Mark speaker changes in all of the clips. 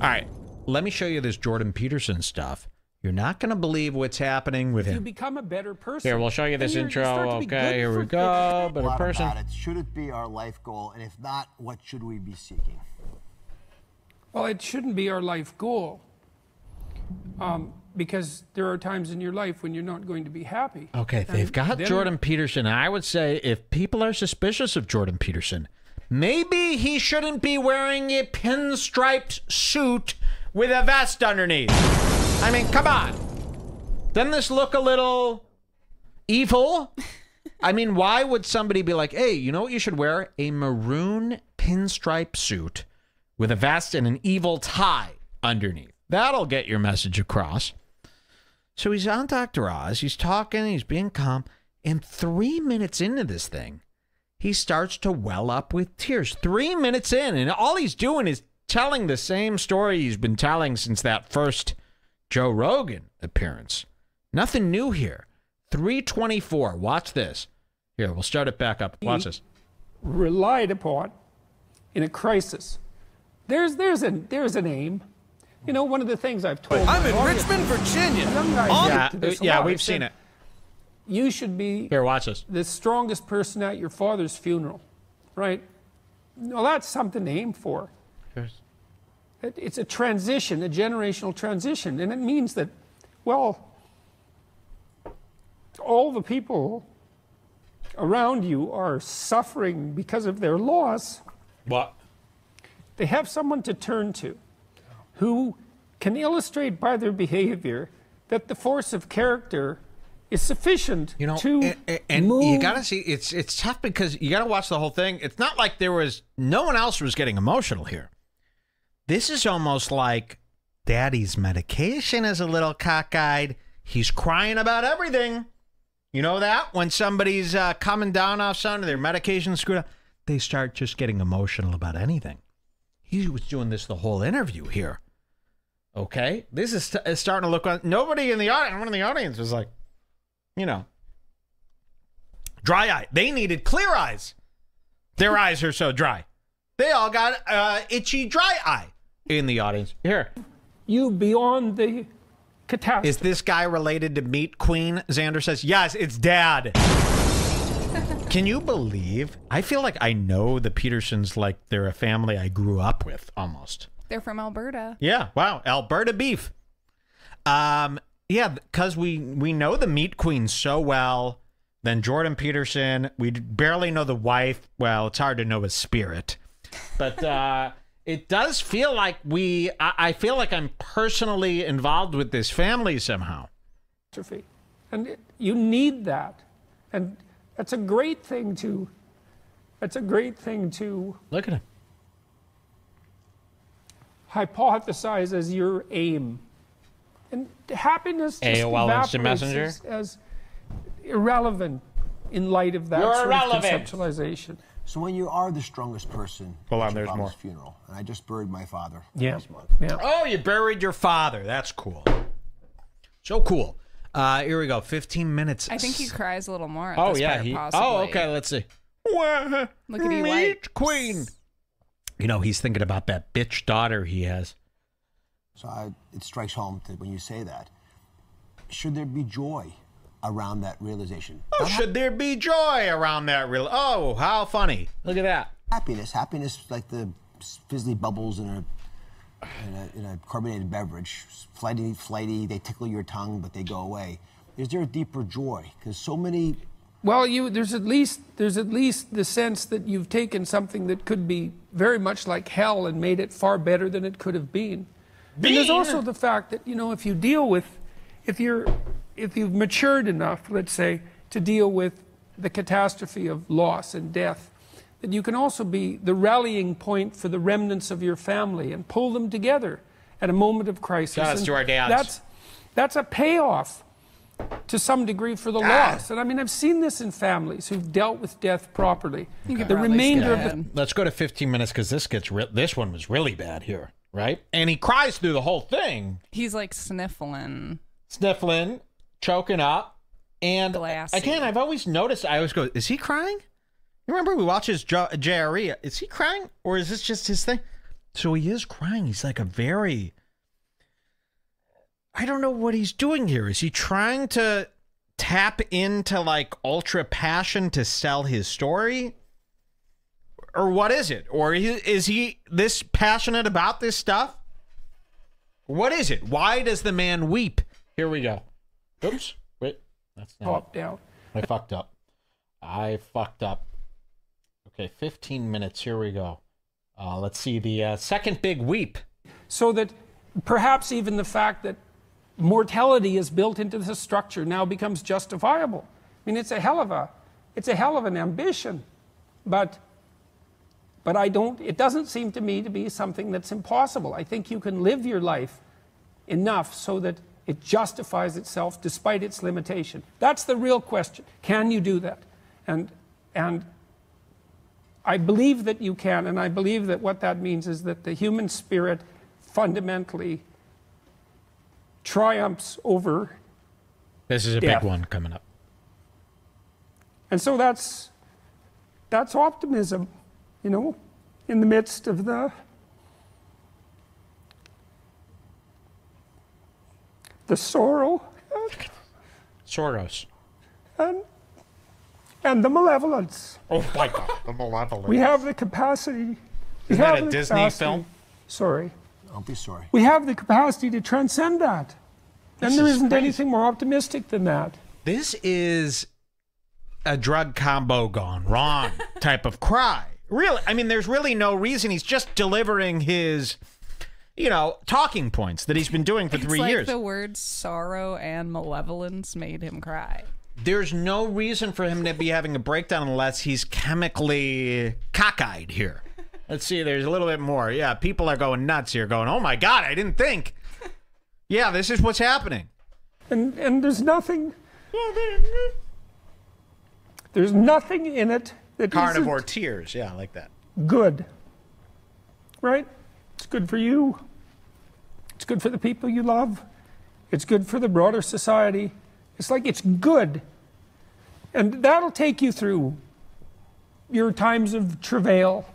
Speaker 1: All right, let me show you this Jordan Peterson stuff. You're not going to believe what's happening with him.
Speaker 2: You become a better person.
Speaker 1: Here, we'll show you this
Speaker 2: you're- you
Speaker 1: intro.
Speaker 2: start to be
Speaker 1: Okay, here we go. Better person.
Speaker 3: about it? Should it be our life goal? And if not, what should we be seeking?
Speaker 2: Well, it shouldn't be our life goal. Um, because there are times in your life when you're not going to be happy.
Speaker 1: Okay, they've got Jordan Peterson. I would say if people are suspicious of Jordan Peterson, maybe he shouldn't be wearing a pinstriped suit with a vest underneath. I mean, come on. Doesn't this look a little evil? I mean, why would somebody be like, hey, you know what you should wear? A maroon pinstripe suit with a vest and an evil tie underneath. That'll get your message across. So he's on Dr. Oz. He's talking, he's being calm. And three minutes into this thing, he starts to well up with tears. Three minutes in, and all he's doing is telling the same story he's been telling since that first Joe Rogan appearance. Nothing new here. 324. Watch this. Here, we'll start it back up. Watch this.
Speaker 2: relied upon in a crisis. There's there's a there's an aim. You know, one of the things I've told
Speaker 4: I'm in
Speaker 2: audience-
Speaker 4: Richmond, Virginia.
Speaker 2: Young guys
Speaker 1: Yeah,
Speaker 2: to this a
Speaker 1: yeah, we've
Speaker 2: said,
Speaker 1: seen it.
Speaker 2: You should be
Speaker 1: Here, watch this.
Speaker 2: the strongest person at your father's funeral, right? Well, that's something to aim for. It- It's a transition, a generational transition, and it means that, well, all the people around you are suffering because of their loss.
Speaker 1: What?
Speaker 2: They have someone to turn to who can illustrate by their behavior that the force of character is sufficient
Speaker 1: You know,
Speaker 2: to
Speaker 1: and, and-
Speaker 2: move
Speaker 1: you gotta see it's it's tough because you gotta watch the whole thing. It's not like there was no one else was getting emotional here. This is almost like Daddy's medication is a little cockeyed. He's crying about everything. You know that when somebody's uh, coming down off something, their medication screwed up, they start just getting emotional about anything. He was doing this the whole interview here. Okay, this is, is starting to look like nobody in the audience. One in the audience was like, you know, dry eye. They needed clear eyes. Their eyes are so dry. They all got uh, itchy dry eye in the audience. Here,
Speaker 2: you beyond the catastrophe.
Speaker 1: is this guy related to Meat Queen? Xander says, yes, it's dad. Can you believe? I feel like I know the Petersons like they're a family I grew up with almost.
Speaker 5: They're from Alberta.
Speaker 1: Yeah, wow, Alberta beef. Um, yeah, because we we know the Meat Queen so well. Then Jordan Peterson, we barely know the wife. Well, it's hard to know his spirit, but uh, it does feel like we. I, I feel like I'm personally involved with this family somehow.
Speaker 2: And it- you need that. And that's a great thing to that's a great thing to
Speaker 1: Look at him.
Speaker 2: hypothesize as your aim. And happiness just
Speaker 1: AOL Instant
Speaker 2: evaporates
Speaker 1: Messenger?
Speaker 2: As, as irrelevant in light of that
Speaker 1: You're
Speaker 2: sort
Speaker 1: irrelevant.
Speaker 2: of conceptualization.
Speaker 3: So when you are the strongest person
Speaker 1: Hold on,
Speaker 3: at your
Speaker 1: there's
Speaker 3: father's
Speaker 1: more.
Speaker 3: funeral, and I just buried my father
Speaker 2: Yeah.
Speaker 3: last month.
Speaker 2: Yeah.
Speaker 1: Oh, you buried your father. That's cool. So cool. Uh, here we go. 15 minutes.
Speaker 5: I think he cries a little more. At
Speaker 1: Oh
Speaker 5: this
Speaker 1: yeah.
Speaker 5: part,
Speaker 1: He,
Speaker 5: possibly.
Speaker 1: oh okay. Let's see. Look
Speaker 5: at he
Speaker 1: Meat. Queen. You know he's thinking about that bitch daughter he has.
Speaker 3: So I, it strikes home that when you say that, should there be joy around that realization?
Speaker 1: Oh, should there be joy around that real? Oh, how funny! Look at that.
Speaker 3: Happiness, happiness like the fizzly bubbles in a in a, in a carbonated beverage, flighty, flighty. They tickle your tongue, but they go away. Is there a deeper joy? Because so many
Speaker 2: Well, you there's at least there's at least the sense that you've taken something that could be very much like hell and made it far better than it could have been. And there's also the fact that you know if you deal with if you're if you've matured enough, let's say, to deal with the catastrophe of loss and death, that you can also be the rallying point for the remnants of your family and pull them together at a moment of crisis.
Speaker 1: Shout outs to our dads.
Speaker 2: That's that's a payoff to some degree for the
Speaker 1: Ah.
Speaker 2: loss. And I mean, I've seen this in families who've dealt with death properly.
Speaker 5: You
Speaker 2: The remainder of
Speaker 5: skip
Speaker 2: the
Speaker 5: it.
Speaker 1: Let's go to 15 minutes because this gets re- this one was really bad here, right? And he cries through the whole thing,
Speaker 5: He's like sniffling.
Speaker 1: sniffling, choking up, and
Speaker 5: Glassy.
Speaker 1: again, I've always noticed. I always go, "Is he crying?" You remember we watch his JRE? Is he crying, or is this just his thing? So he is crying. He's like a very. I don't know what he's doing here. Is he trying to tap into like ultra passion to sell his story? Or what is it? Or is he this passionate about this stuff? What is it? Why does the man weep? Here we go. Oops. Wait. That's not.
Speaker 2: Top down.
Speaker 1: I fucked up. I fucked up. Okay, 15 minutes. Here we go. Uh, let's see the uh, second big weep.
Speaker 2: So that perhaps even the fact that mortality is built into the structure now becomes justifiable. I mean, it's a hell of a, it's a hell of an ambition, but, but I don't. It doesn't seem to me to be something that's impossible. I think you can live your life enough so that it justifies itself despite its limitation. That's the real question. Can you do that? And and I believe that you can, and I believe that what that means is that the human spirit fundamentally triumphs over.
Speaker 1: This is a
Speaker 2: Death.
Speaker 1: big one coming up.
Speaker 2: And so that's that's optimism, you know, in the midst of the the sorrow
Speaker 1: Soros.
Speaker 2: and and the malevolence.
Speaker 1: Oh my God. The malevolent.
Speaker 2: We have the capacity.
Speaker 1: Isn't that a Disney
Speaker 2: capacity-
Speaker 1: film?
Speaker 2: Sorry.
Speaker 3: Don't be sorry.
Speaker 2: We have the capacity to transcend that. And there
Speaker 1: is
Speaker 2: isn't
Speaker 1: crazy.
Speaker 2: anything more optimistic than that.
Speaker 1: This is a drug combo gone wrong type of cry. Really, I mean, there's really no reason. He's just delivering his, you know, talking points that he's been doing for
Speaker 5: It's
Speaker 1: three
Speaker 5: like
Speaker 1: years.
Speaker 5: the words sorrow and malevolence made him cry.
Speaker 1: There's no reason for him to be having a breakdown unless he's chemically cockeyed here. Let's see, there's a little bit more. Yeah, people are going nuts here, going, oh my God, I didn't think. Yeah, this is what's happening.
Speaker 2: And, and there's nothing, there's nothing in it that
Speaker 1: Carnivore tears. Yeah, I like that.
Speaker 2: good. Right? It's good for you. It's good for the people you love. It's good for the broader society. It's like it's good. And that'll take you through your times of travail.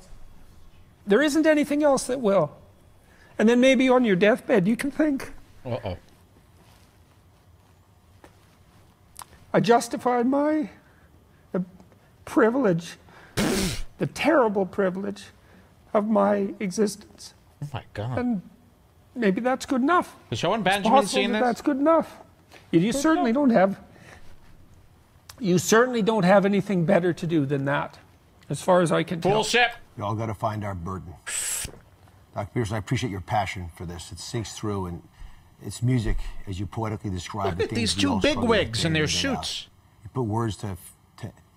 Speaker 2: There isn't anything else that will. And then maybe on your deathbed you can think,
Speaker 1: Uh oh.
Speaker 2: I justified my privilege, the terrible privilege of my existence.
Speaker 1: Oh my God.
Speaker 2: And maybe that's good enough.
Speaker 1: Has Owen Benjamin
Speaker 2: Possible
Speaker 1: seen
Speaker 2: that
Speaker 1: this?
Speaker 2: that's good enough. You, you certainly don't have you certainly don't have anything better to do than that, as far as I can tell.
Speaker 1: Bullshit.
Speaker 3: We all got to find our burden. Dr. Peterson, I appreciate your passion for this. It sinks through, and it's music, as you poetically describe.
Speaker 1: Look at these two bigwigs in their suits.
Speaker 3: You put words to, to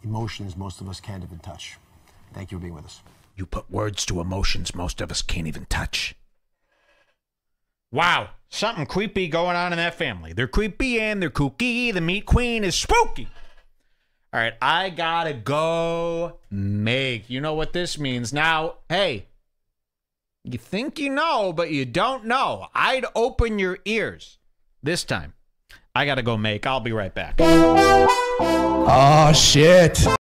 Speaker 3: emotions most of us can't even touch. Thank you for being with us.
Speaker 1: You put words to emotions most of us can't even touch. Wow, something creepy going on in that family. They're creepy and they're kooky. The meat queen is spooky. All right, I gotta go make. You know what this means. Now, hey, you think you know, but you don't know. I'd open your ears this time. I gotta go make. I'll be right back.
Speaker 4: Oh shit.